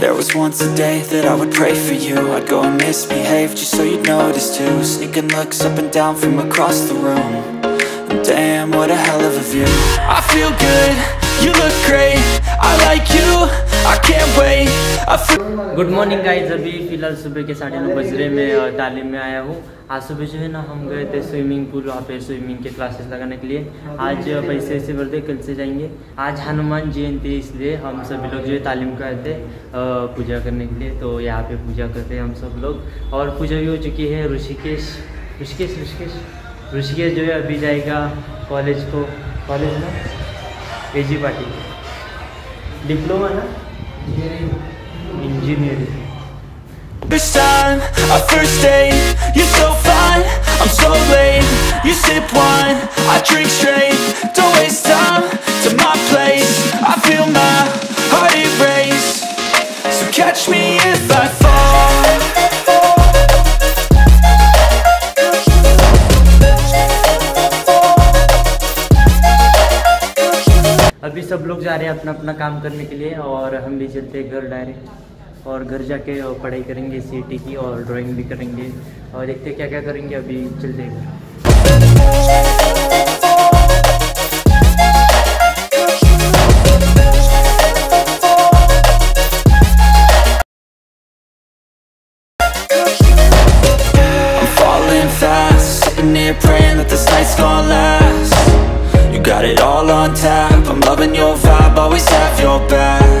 just once a day that I would pray for you I'd go and misbehave just so you'd notice too Sneaking looks up and down from across the room And damn, what a hell of a view I feel good, you look great I like you, I can't wait I feel good morning guys अभी फिलहाल सुबह के साढ़े नौ बज रहे मैं अ, तालीम में आया हूँ आज सुबह जो है ना हम गए थे स्विमिंग पूल वहाँ पे स्विमिंग के क्लासेस लगाने के लिए। आज पैसे भर दे कल से जाएँगे। आज हनुमान जयंती इसलिए हम सभी लोग जो है तालीम को आए थे पूजा करने के लिए। तो यहाँ पे पूजा करते हैं हम सब लोग। और पूजा भी हो चुकी है ऋषिकेश। ऋषिकेश ऋषिकेश। ऋषिकेश जो है अभी जाएगा कॉलेज को। कॉलेज में ए जी पाटिल डिप्लोमा ना? Engineering First time, our first date You're so fine, so late You sip wine, I drink straight Don't waste time to my place I feel my heart erase So catch me if I fall अभी सब लोग जा रहे हैं अपना अपना काम करने के लिए और हम भी चलते हैं घर डायरेक्ट और घर जाके अ, पढ़ाई करेंगे सीटी की और ड्राइंग भी करेंगे और देखते क्या क्या करेंगे अभी चलते हैं got it all on tap I'm loving your vibe, always have your back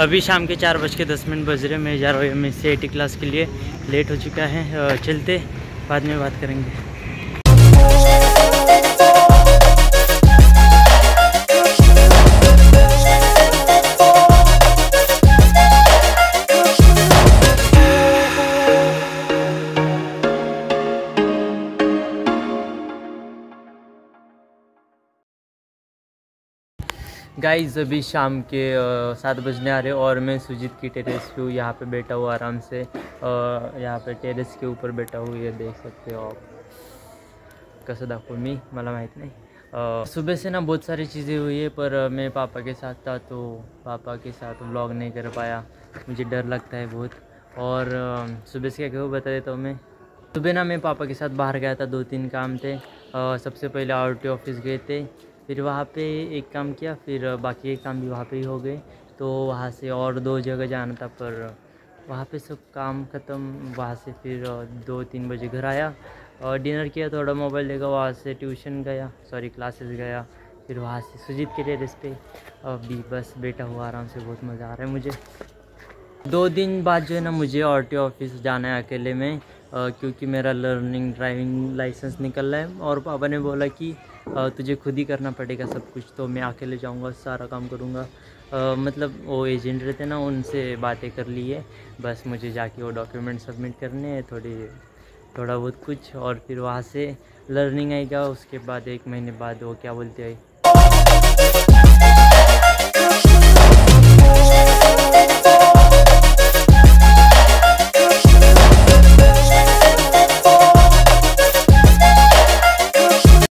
अभी शाम के चार बज के दस मिनट बज रहे मैं जा रहा हूँ एम सी क्लास के लिए। लेट हो चुका है। चलते। बाद में बात करेंगे। गाइस अभी शाम के सात बजने आ रहे और मैं सुजीत की टेरेस पे हूँ। यहाँ पे बैठा हुआ आराम से। यहाँ पे टेरेस के ऊपर बैठा हुआ ये देख सकते हो आप। कसं दाखवू मी मला माहीत नहीं। सुबह से ना बहुत सारी चीज़ें हुई है, पर मैं पापा के साथ था तो पापा के साथ व्लॉग नहीं कर पाया। मुझे डर लगता है बहुत। और सुबह से क्या कहूँ बता देता हूँ मैं। सुबह ना मैं पापा के साथ बाहर गया था। दो तीन काम थे। सबसे पहले आरटी ऑफ़िस गए थे। फिर वहाँ पे एक काम किया, फिर बाकी के काम भी वहाँ पे ही हो गए। तो वहाँ से और दो जगह जाना था, पर वहाँ पे सब काम ख़त्म। वहाँ से फिर दो तीन बजे घर आया और डिनर किया, थोड़ा मोबाइल देखा, वहाँ से ट्यूशन गया, सॉरी, क्लासेस गया। फिर वहाँ से सुजीत के टेरेस पे। अभी बस बैठा हुआ, आराम से बहुत मज़ा आ रहा है मुझे। दो दिन बाद जो है ना, मुझे आर ऑफ़िस जाना है अकेले में। क्योंकि मेरा लर्निंग ड्राइविंग लाइसेंस निकल रहा है और पापा ने बोला कि तुझे खुद ही करना पड़ेगा सब कुछ तो मैं अकेले जाऊँगा, सारा काम करूँगा। मतलब वो एजेंट रहते ना, उनसे बातें कर ली है। बस मुझे जाके वो डॉक्यूमेंट सबमिट करने हैं, थोड़ी, थोड़ा बहुत कुछ और फिर वहाँ से लर्निंग आएगा, उसके बाद एक महीने बाद वो क्या बोलते हैं